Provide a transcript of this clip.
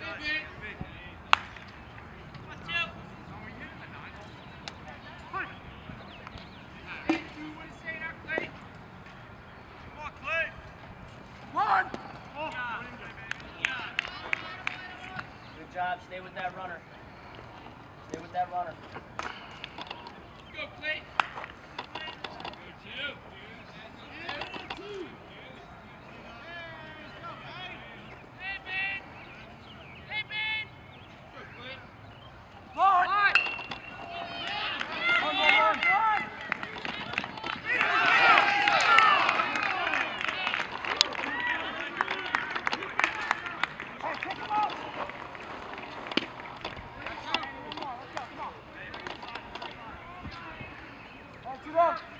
Good job. Stay with that runner. Stay with that runner. Come on.